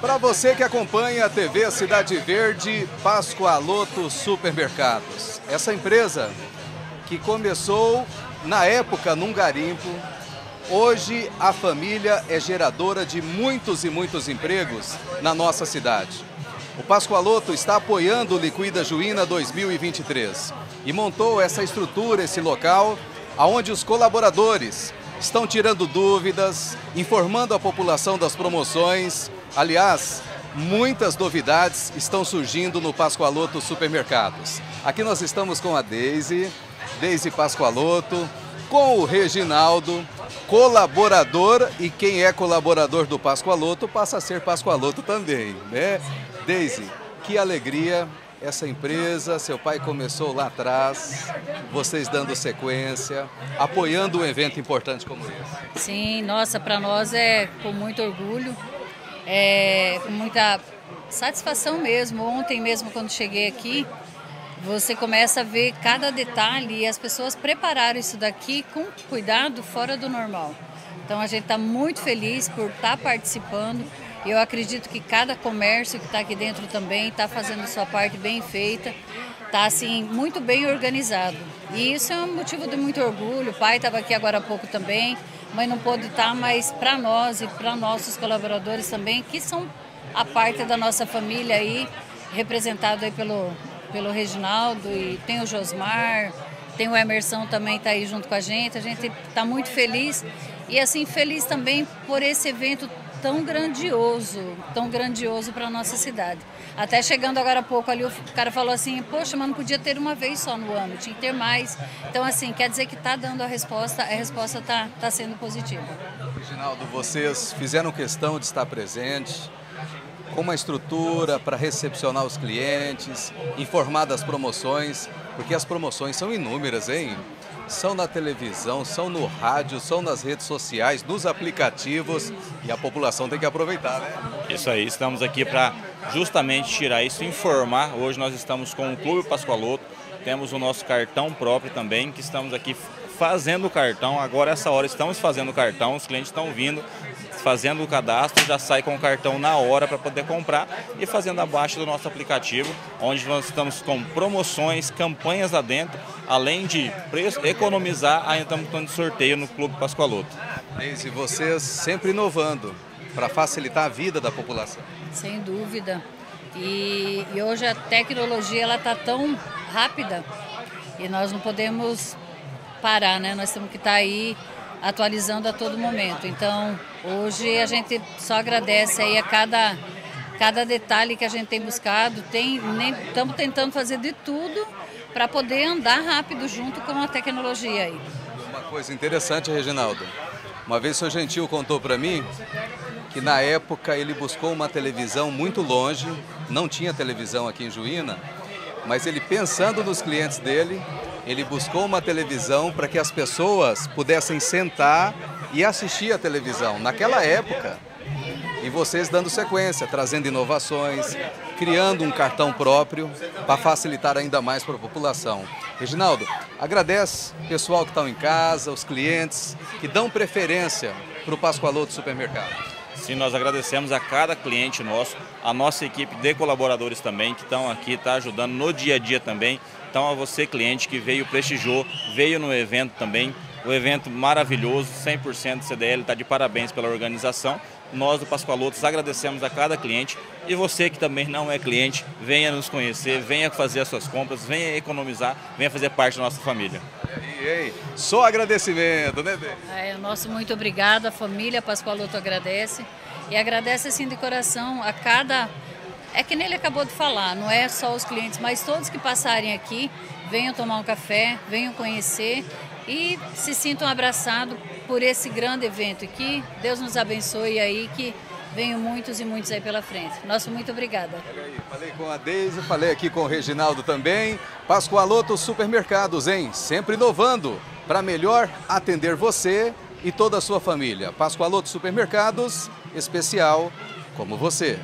Para você que acompanha a TV Cidade Verde, Pascoaloto Supermercados. Essa empresa que começou na época num garimpo, hoje a família é geradora de muitos e muitos empregos na nossa cidade. O Pascoaloto está apoiando o Liquida Juína 2023 e montou essa estrutura, esse local, onde os colaboradores estão tirando dúvidas, informando a população das promoções, Aliás, muitas novidades estão surgindo no Pascoaloto Supermercados. Aqui nós estamos com a Deise, Deise Pascoaloto, com o Reginaldo, colaborador e quem é colaborador do Pascoaloto passa a ser Pascoaloto também, né? Deise, que alegria essa empresa, seu pai começou lá atrás, vocês dando sequência, apoiando um evento importante como esse. Sim, nossa, para nós é com muito orgulho é, com muita satisfação mesmo. Ontem mesmo, quando cheguei aqui, você começa a ver cada detalhe e as pessoas prepararam isso daqui com cuidado fora do normal. Então a gente está muito feliz por estar tá participando. Eu acredito que cada comércio que está aqui dentro também está fazendo sua parte bem feita, está assim muito bem organizado. E isso é um motivo de muito orgulho. O pai estava aqui agora há pouco também mãe não pôde estar, mas para nós e para nossos colaboradores também, que são a parte da nossa família aí, representado aí pelo, pelo Reginaldo e tem o Josmar, tem o Emerson também está aí junto com a gente. A gente está muito feliz e assim feliz também por esse evento tão grandioso, tão grandioso para a nossa cidade. Até chegando agora há pouco ali, o cara falou assim, poxa, mas não podia ter uma vez só no ano, tinha que ter mais. Então, assim, quer dizer que está dando a resposta, a resposta está tá sendo positiva. Reginaldo, vocês fizeram questão de estar presente, com uma estrutura para recepcionar os clientes, informar das promoções, porque as promoções são inúmeras, hein? São na televisão, são no rádio, são nas redes sociais, nos aplicativos e a população tem que aproveitar, né? Isso aí, estamos aqui para justamente tirar isso, informar. Hoje nós estamos com o Clube Pascoaloto, temos o nosso cartão próprio também, que estamos aqui fazendo o cartão. Agora, essa hora, estamos fazendo o cartão, os clientes estão vindo, fazendo o cadastro, já sai com o cartão na hora para poder comprar e fazendo a baixa do nosso aplicativo, onde nós estamos com promoções, campanhas lá dentro, além de preço, economizar, ainda estamos dando sorteio no Clube Pascoaloto. E vocês sempre inovando para facilitar a vida da população. Sem dúvida. E, e hoje a tecnologia ela está tão rápida e nós não podemos parar, né? Nós temos que estar tá aí atualizando a todo momento. Então, hoje a gente só agradece aí a cada, cada detalhe que a gente tem buscado. Estamos tentando fazer de tudo para poder andar rápido junto com a tecnologia aí. Uma coisa interessante, Reginaldo. Uma vez o seu Gentil contou para mim que na época ele buscou uma televisão muito longe, não tinha televisão aqui em Juína, mas ele pensando nos clientes dele, ele buscou uma televisão para que as pessoas pudessem sentar e assistir a televisão. Naquela época, e vocês dando sequência, trazendo inovações, criando um cartão próprio para facilitar ainda mais para a população. Reginaldo, agradece o pessoal que estão em casa, os clientes que dão preferência para o Pascoalô do supermercado. Sim, nós agradecemos a cada cliente nosso, a nossa equipe de colaboradores também que estão aqui, está ajudando no dia a dia também. Então a você cliente que veio, prestigiou, veio no evento também, o evento maravilhoso, 100% CDL, está de parabéns pela organização. Nós do Pascoalotos agradecemos a cada cliente e você que também não é cliente, venha nos conhecer, venha fazer as suas compras, venha economizar, venha fazer parte da nossa família. E aí, só agradecimento, né, Bê? É, nosso muito obrigado, a família Pascoaloto agradece e agradece assim de coração a cada é que nele acabou de falar, não é só os clientes, mas todos que passarem aqui, venham tomar um café, venham conhecer e se sintam abraçados por esse grande evento. Que Deus nos abençoe aí, que venham muitos e muitos aí pela frente. Nosso muito obrigada. Falei com a Deise, falei aqui com o Reginaldo também. Pascoaloto Supermercados, hein? Sempre inovando para melhor atender você e toda a sua família. Pascoaloto Supermercados, especial como você.